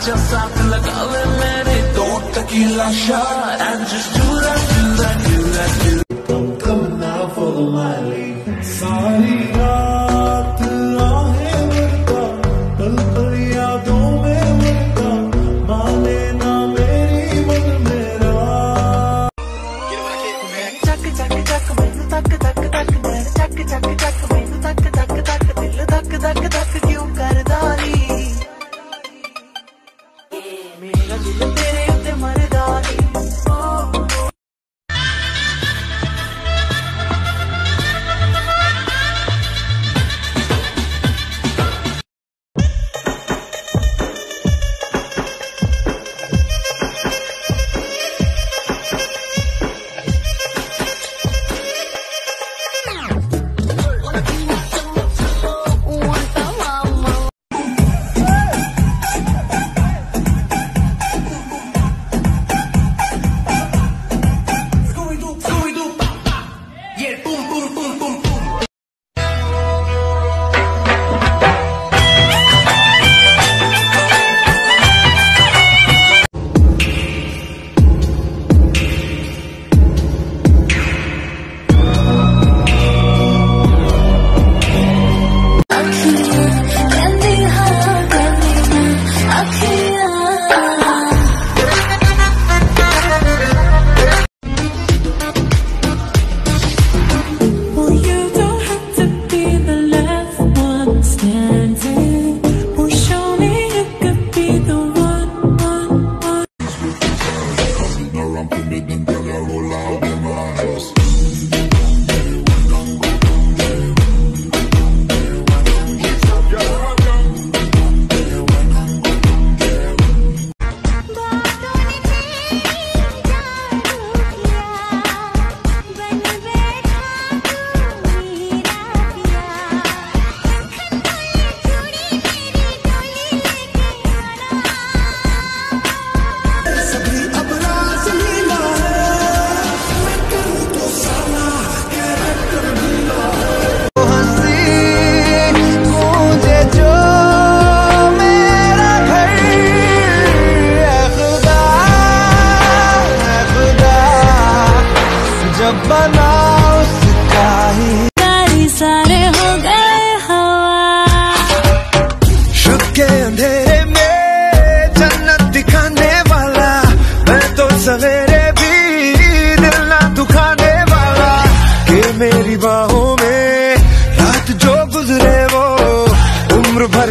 अच्छा साथ लगा ले मेरे दो tequila shot and just do that, do that, do that, do that. I'm coming now for the money. सारी रात आहे मरता पल पल यादों में मरता माने ना मेरी मन मेरा चक चक चक मन तक तक तक मन चक चक चक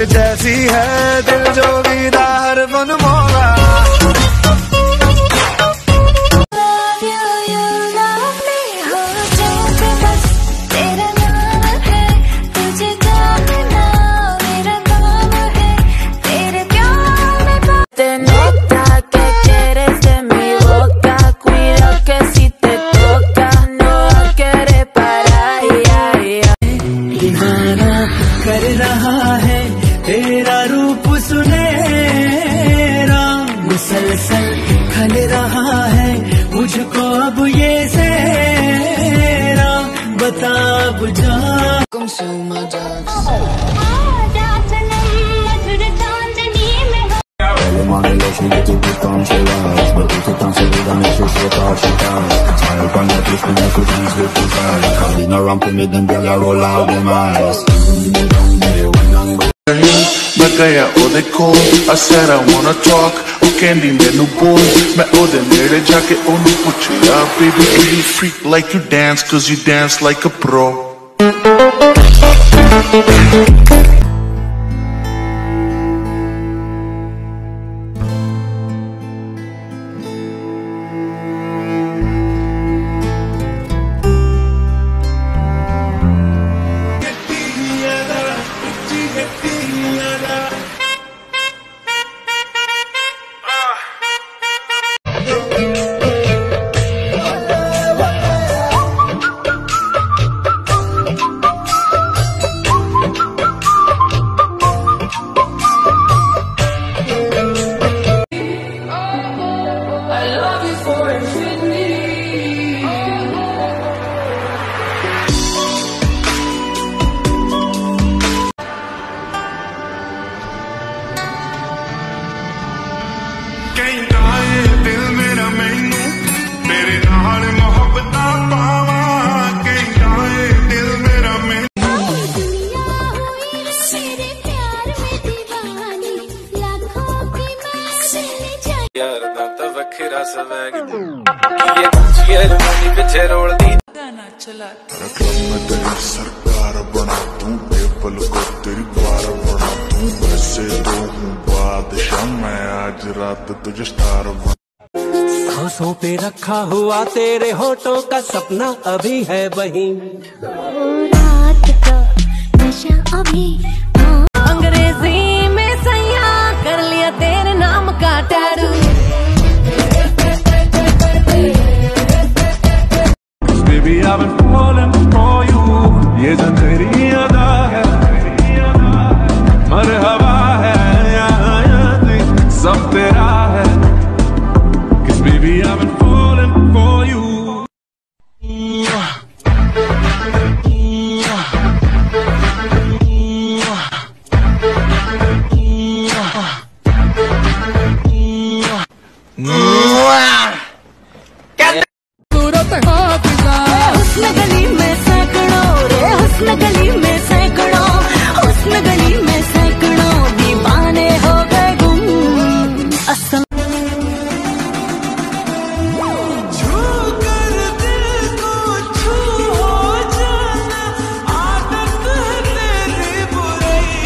जैसी है दिल जो विदा मुसलसल खल रहा है मुझको अब ये सेरा बता बुझा around for me, then girl, you roll out them eyes Down there, when I'm ਮੈਂ ਗਿਆ ਉਹਦੇ ਕੋਲ I said I wanna talk ਉਹ ਕਹਿੰਦੀ ਮੈਨੂੰ ਬੋਲ ਮੈਂ ਉਹਦੇ ਨੇੜੇ ਜਾ ਕੇ ਉਹਨੂੰ ਪੁੱਛਿਆ baby do you freak game done. Like you dance cause you dance like a pro club में तेरी सरकार बना दूँ टेबल को तेरी बार बना दूँ वैसे तो हूँ बादशाह मैं आज रात तुझे स्टार बना सांसों पे रखा हुआ तेरे होठों का सपना अभी है वही। रात का नशा अभी Baby, I've been falling for you. ये जो तेरी अदा है मर हवा है सब तेरा है। Cause baby, I've been falling for you. Mwah!